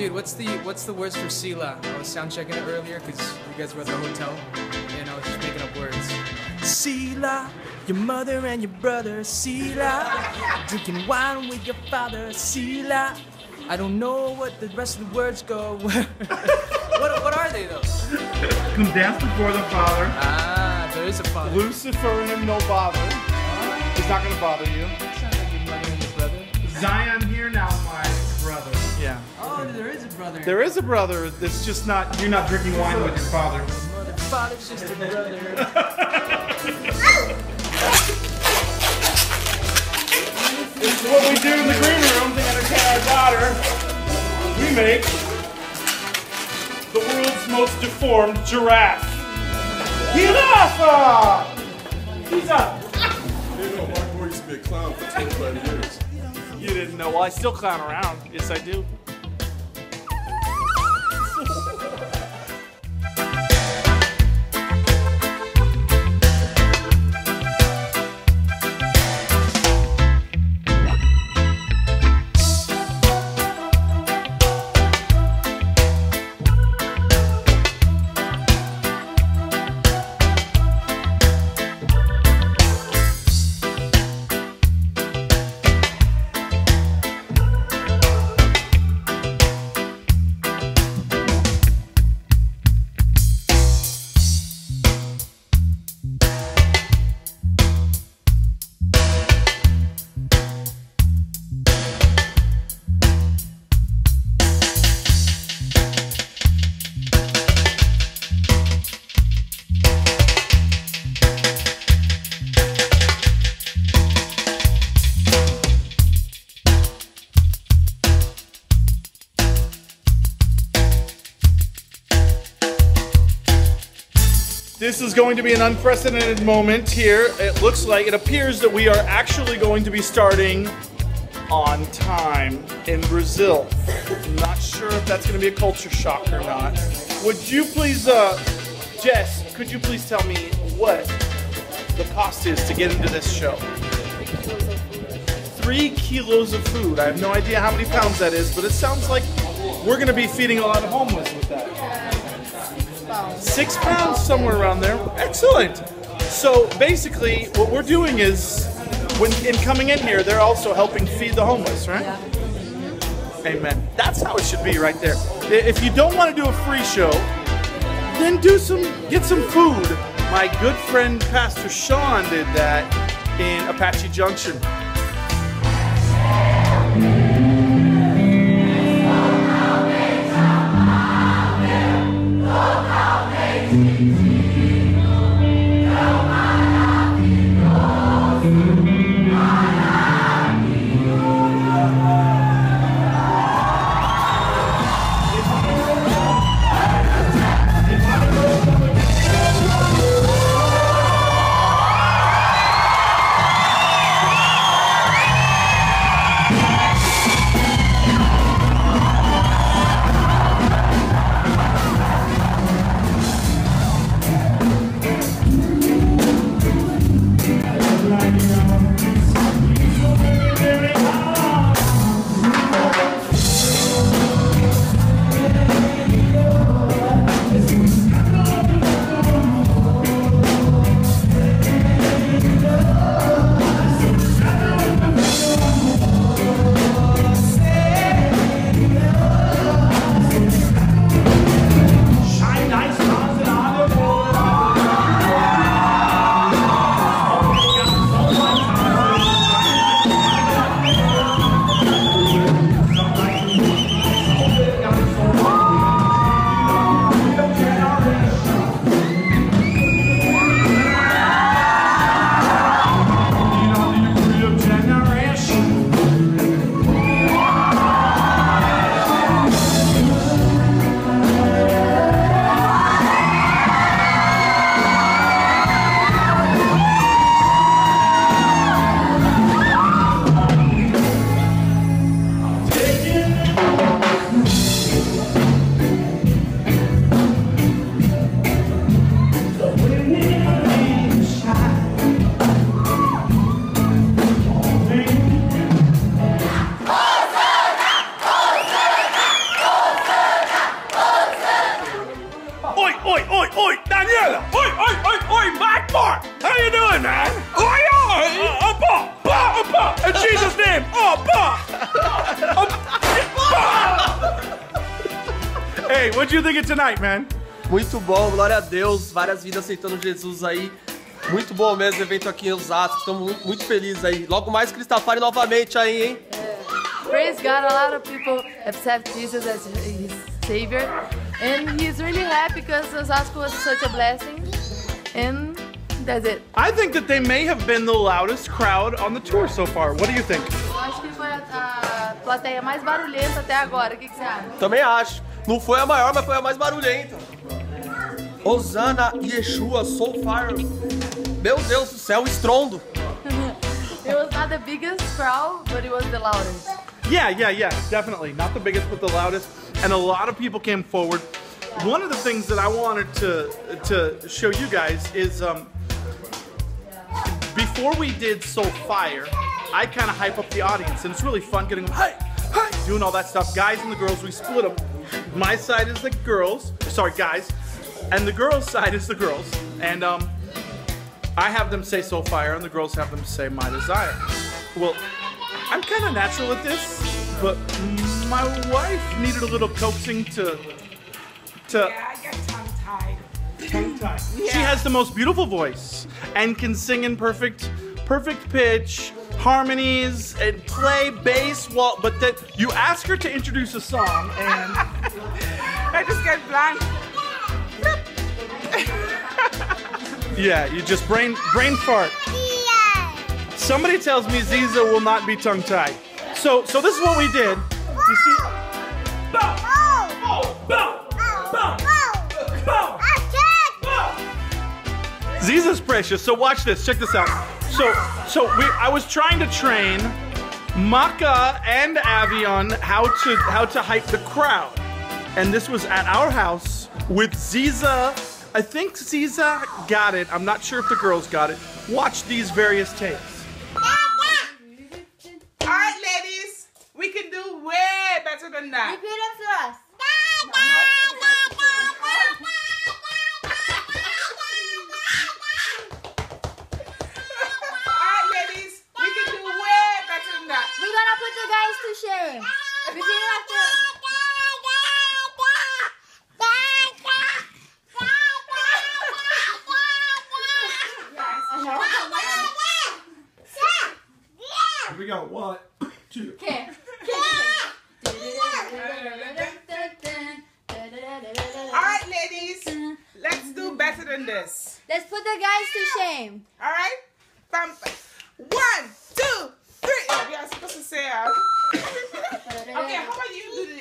Dude, what's the what's the words for Sila? I was sound checking it earlier because you guys were at the hotel, and I was just making up words. Sila, your mother and your brother, Sila, drinking wine with your father, Sila. I don't know what the rest of the words go. what, what are they though? Come dance before the Father. Ah, there is a father. Lucifer and him no bother. He's not gonna bother you. Sounds like your mother and your brother. Zion here now, my brother. Yeah. Oh, there is a brother. There is a brother. It's just not. You're not drinking wine with your father. Mother, father, sister, brother. This is what we do in the green room to entertain our daughter. We make the world's most deformed giraffe. Giraffe! He's up. You know, Mark Mohr used to be a clown for 25 years. You didn't know. Well, I still clown around. Yes, I do. This is going to be an unprecedented moment here. It looks like, it appears that we are actually going to be starting on time in Brazil. Not sure if that's going to be a culture shock or not. Would you please, uh, Jess, could you please tell me what the cost is to get into this show? Three kilos of food. I have no idea how many pounds that is, but it sounds like we're going to be feeding a lot of homeless with that. Six pounds, somewhere around there. Excellent. So basically, what we're doing is, when in coming in here, they're also helping feed the homeless, right? Mm-hmm. Amen. That's how it should be, right there. If you don't want to do a free show, then do some, get some food. My good friend Pastor Sean did that in Apache Junction. Name! Oh, Hey, what'd you think of tonight, man? Muito bom, glória a Deus. Várias vidas aceitando Jesus aí. Muito bom mesmo o evento aqui em Osasco. Estamos muito, muito felizes aí. Logo mais Cristafari novamente aí, hein? Praise God, a lot of people accept Jesus as his savior. And he's really happy because Osasco was such a blessing. And that's it. I think that they may have been the loudest crowd on the tour so far. What do you think? Eu acho que foi a, a plateia mais barulhenta até agora. O que, que você acha? Também acho. Não foi a maior, mas foi a mais barulhenta. Osana, Yeshua, Soulfire. Meu Deus do céu, estrondo. It was not the biggest crowd, but it was the loudest. Yeah, yeah, yeah, definitely. Not the biggest, but the loudest. And a lot of people came forward. One of the things that I wanted to to show you guys is um, before we did Soul Fire, I kind of hype up the audience, and it's really fun getting them, hey, hey, doing all that stuff. Guys and the girls, we split them. My side is the girls, sorry, guys, and the girls' side is the girls. And um, I have them say Soul Fire, and the girls have them say My Desire. Well, I'm kind of natural at this, but my wife needed a little coaxing to to Yeah, I got tongue tied. tongue tie. She has the most beautiful voice and can sing in perfect perfect pitch, harmonies, and play bass. Well, but then you ask her to introduce a song, and I just get blank. yeah, you just brain brain fart. Somebody tells me Ziza will not be tongue tied. So so this is what we did. You see. Bow, bow, bow, bow, bow. Ziza's precious. So watch this. Check this out. So so we I was trying to train Maka and Avion how to how to hype the crowd. And this was at our house with Ziza. I think Ziza got it. I'm not sure if the girls got it. Watch these various takes. All right, ladies, we can do way better than that. All right, ladies, we can do way better than that. We're gonna put the guys to shame. Repeat it after. Here we go. One, two. Okay. All right, ladies, let's do this. Let's put the guys to shame. All right? Bam, bam. One, two, three. Oh, we are supposed to say uh, Okay, how about you do the...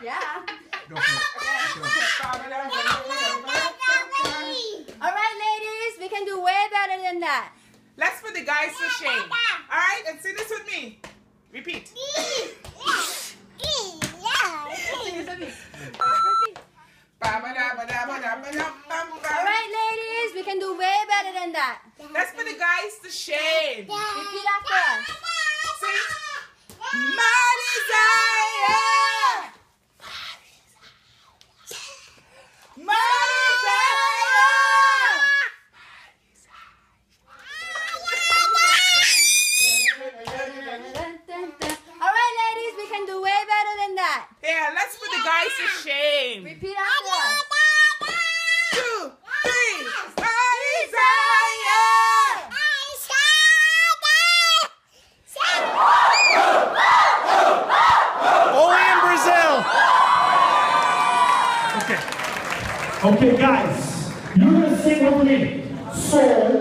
Yeah. Go for it. All right, ladies, we can do way better than that. Let's put the guys to shame. All right, and say this with me. Repeat. All right, ladies, we can do way better than that. Let's put the guys to shame. Repeat after us. See? My desire. My desire. All right, ladies, we can do way better than that. Yeah, let's put the guys to shame. Repeat after us. Two, three. My desire. Only in Brazil. Okay. Okay, guys, you're gonna sing with me. Soul.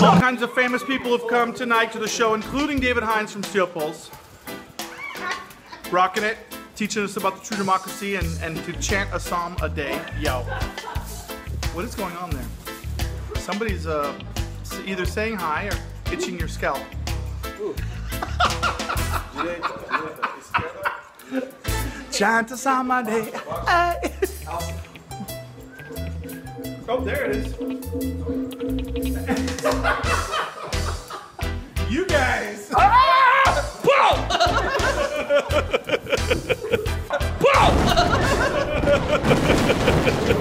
Kinds of famous people have come tonight to the show, including David Hinds from Steel Pulse. Rocking it, teaching us about the true democracy and, and to chant a psalm a day. Yo. What is going on there? Somebody's uh, either saying hi or itching your scalp. Chant a psalm a day. Oh, there it is. you guys. Ah! Boom! Boom!